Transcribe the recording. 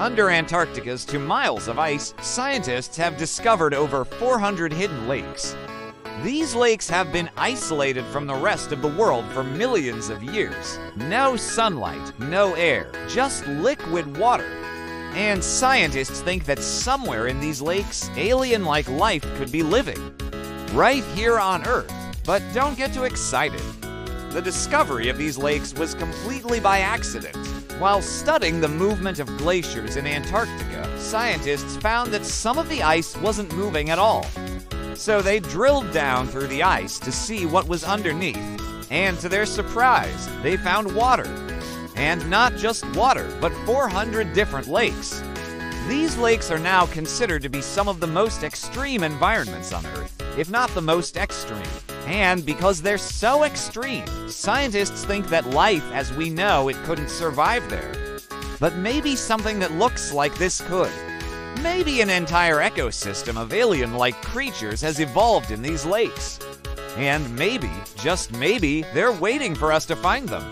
Under Antarctica's two miles of ice, scientists have discovered over 400 hidden lakes. These lakes have been isolated from the rest of the world for millions of years. No sunlight, no air, just liquid water. And scientists think that somewhere in these lakes, alien like life could be living. Right here on Earth. But don't get too excited. The discovery of these lakes was completely by accident. While studying the movement of glaciers in Antarctica, scientists found that some of the ice wasn't moving at all. So they drilled down through the ice to see what was underneath, and to their surprise, they found water. And not just water, but 400 different lakes. These lakes are now considered to be some of the most extreme environments on Earth, if not the most extreme. And because they're so extreme, scientists think that life as we know it couldn't survive there. But maybe something that looks like this could. Maybe an entire ecosystem of alien like creatures has evolved in these lakes. And maybe, just maybe, they're waiting for us to find them.